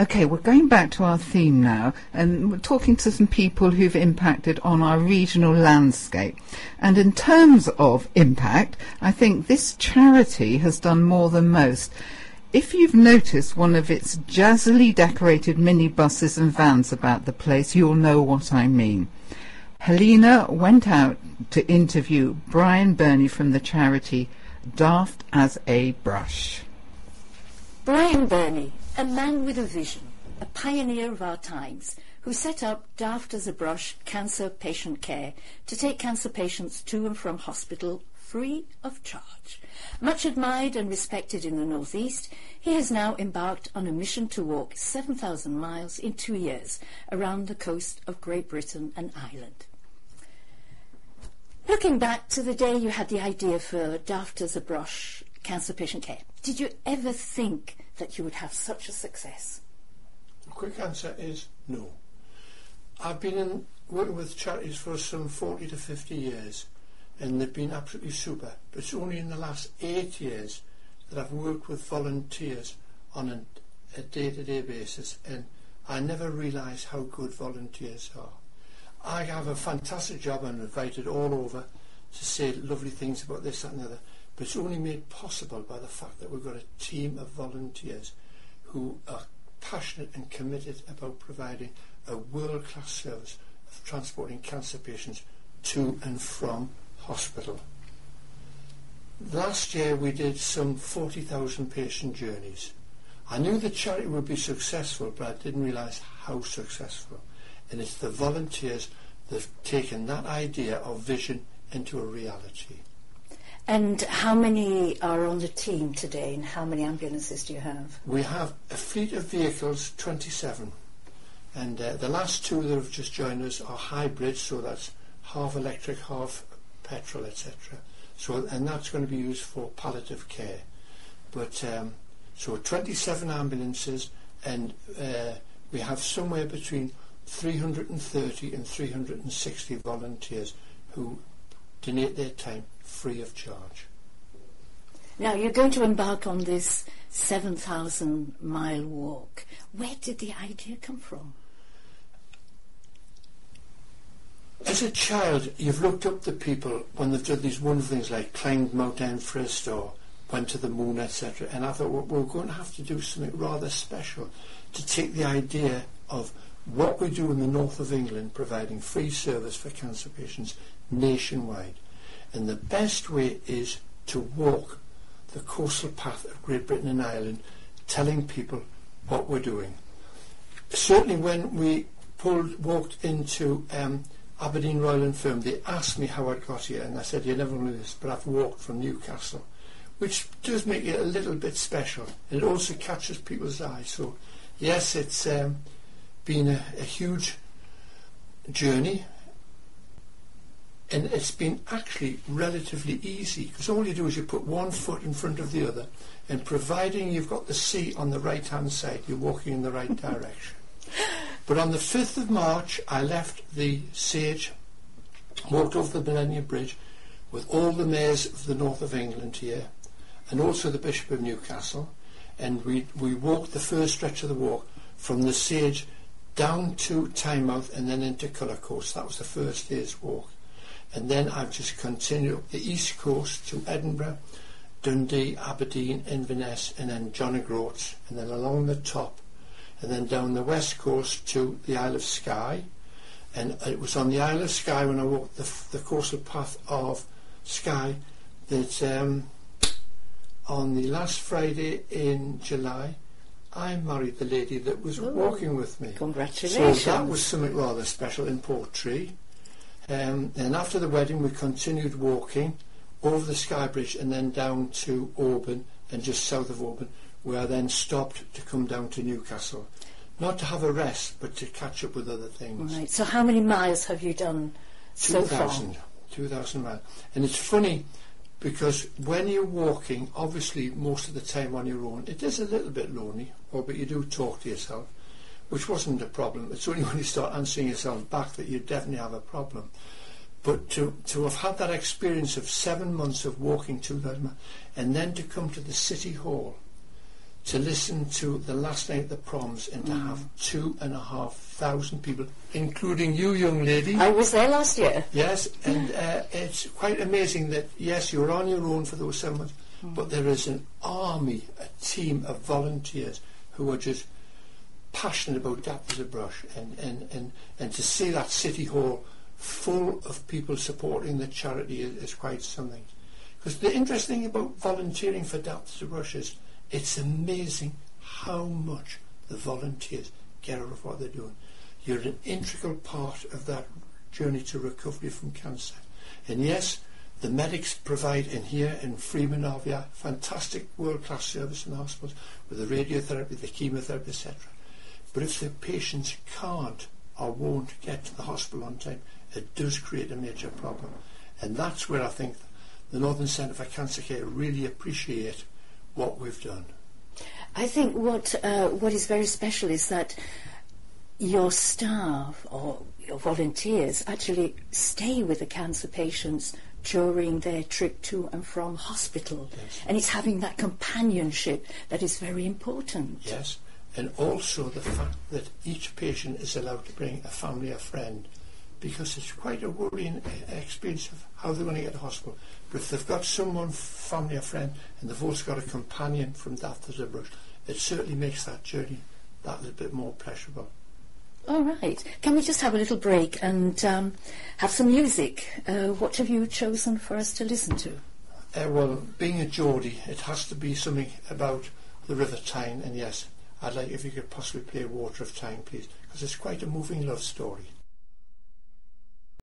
Okay, we're going back to our theme now, and we're talking to some people who've impacted on our regional landscape. And in terms of impact, I think this charity has done more than most. If you've noticed one of its jazzily decorated minibuses and vans about the place, you'll know what I mean. Helena went out to interview Brian Burnie from the charity Daft as a Brush. Brian Burnie, a man with a vision, a pioneer of our times, who set up Daft as a Brush Cancer Patient Care to take cancer patients to and from hospital free of charge. Much admired and respected in the Northeast, he has now embarked on a mission to walk 7,000 miles in two years around the coast of Great Britain and Ireland. Looking back to the day you had the idea for Daft as a Brush Cancer Patient Care, did you ever think that you would have such a success? The quick answer is no. I've been in, working with charities for some 40 to 50 years and they've been absolutely super. But it's only in the last eight years that I've worked with volunteers on a, day-to-day basis and I never realised how good volunteers are. I have a fantastic job and invited all over to say lovely things about this, that and the other. But it's only made possible by the fact that we've got a team of volunteers who are passionate and committed about providing a world-class service of transporting cancer patients to and from hospital. Last year we did some 40,000 patient journeys. I knew the charity would be successful, but I didn't realise how successful. And it's the volunteers that have taken that idea of vision into a reality. And how many are on the team today and how many ambulances do you have? We have a fleet of vehicles, 27. And uh, the last two that have just joined us are hybrids, so that's half electric, half petrol, etc. So, and that's going to be used for palliative care. But um, so 27 ambulances, and uh, we have somewhere between 330 and 360 volunteers who donate their time free of charge. Now you're going to embark on this 7,000 mile walk. Where did the idea come from? As a child, you've looked up to people when they've done these wonderful things like climbed Mount Everest or went to the moon, etc. And I thought, well, we're going to have to do something rather special to take the idea of what we do in the north of England, providing free service for cancer patients nationwide. And the best way is to walk the coastal path of Great Britain and Ireland, telling people what we're doing. Certainly when we pulled, walked into um, Aberdeen Royal Infirmary, they asked me how I'd got here, and I said, you never knew this, but I've walked from Newcastle, which does make it a little bit special. It also catches people's eyes. So, yes, it's um, been a, a huge journey, and it's been actually relatively easy because all you do is you put one foot in front of the other and providing you've got the sea on the right hand side you're walking in the right direction. But on the 5th of March I left the Sage walked over the Millennium Bridge with all the mayors of the north of England here and also the Bishop of Newcastle and we, we walked the first stretch of the walk from the Sage down to Tynemouth and then into Cullercoats that was the first day's walk and then I've just continued up the east coast to Edinburgh, Dundee, Aberdeen, Inverness, and then John O'Groats, and then along the top, and then down the west coast to the Isle of Skye. And it was on the Isle of Skye when I walked the, the coastal path of Skye that um, on the last Friday in July, I married the lady that was Ooh, walking with me. Congratulations. So that was something rather special in Portree. Um, and after the wedding, we continued walking over the Skye Bridge and then down to Oban and just south of Oban, where I then stopped to come down to Newcastle. Not to have a rest, but to catch up with other things. Right. So how many miles have you done so 2,000. 2,000 miles. And it's funny because when you're walking, obviously most of the time on your own, it is a little bit lonely, or but you do talk to yourself which wasn't a problem. It's only when you start answering yourself back that you definitely have a problem. But to, to have had that experience of seven months of walking to them and then to come to the city hall to listen to the last night of the proms and to Mm. have two and a half thousand people, including you, young lady. I was there last year. Yes, and uh, it's quite amazing that, yes, you're on your own for those seven months, but there is an army, a team of volunteers who are just passionate about as a Brush and, and, and, and to see that City Hall full of people supporting the charity is, is quite something. Because the interesting thing about volunteering for as a Brush is it's amazing how much the volunteers get out of what they're doing. You're an integral part of that journey to recovery from cancer. And yes, the medics provide in here in Freeman Alvia fantastic world-class service in the hospitals with the radiotherapy, the chemotherapy, etc. But if the patients can't or won't get to the hospital on time, it does create a major problem. And that's where I think the Northern Centre for Cancer Care really appreciate what we've done. I think what uh, what is very special is that your staff or your volunteers actually stay with the cancer patients during their trip to and from hospital. Yes. And it's having that companionship that is very important. Yes, and also the fact that each patient is allowed to bring a family or friend because it's quite a worrying uh, experience of how they're going to get to hospital. But if they've got someone, family or friend, and they've also got a companion from as a Brush, it certainly makes that journey that little bit more pleasurable. All right. Can we just have a little break and um, have some music? Uh, what have you chosen for us to listen to? Uh, well, being a Geordie, it has to be something about the River Tyne, and yes, I'd like if you could possibly play Water of Tyne, please, because it's quite a moving love story.